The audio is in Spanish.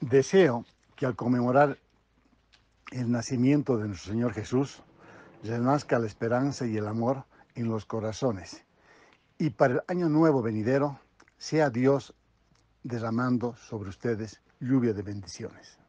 Deseo que al conmemorar el nacimiento de nuestro Señor Jesús, renazca la esperanza y el amor en los corazones. Y para el año nuevo venidero, sea Dios derramando sobre ustedes lluvia de bendiciones.